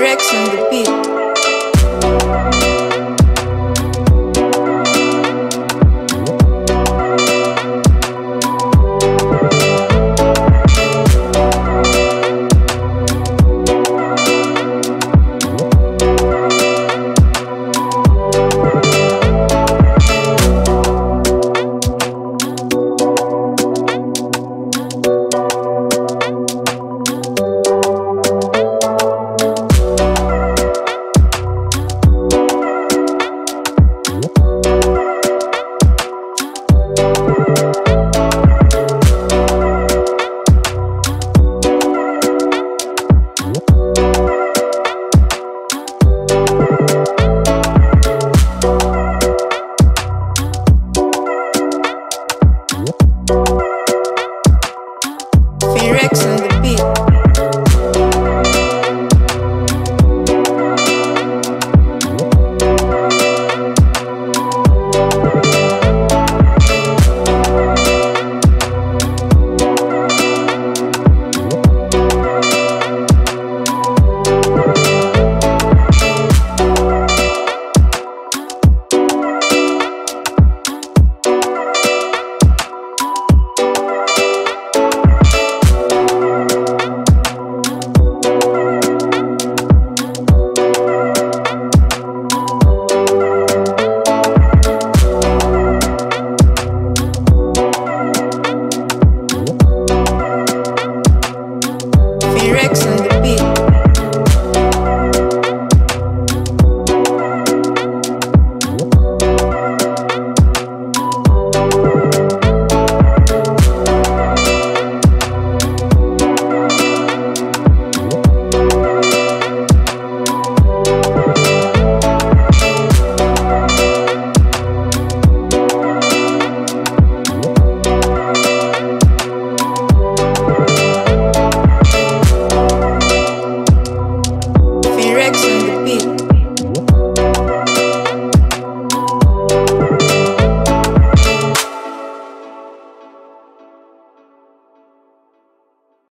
Direction the beat. Ferex and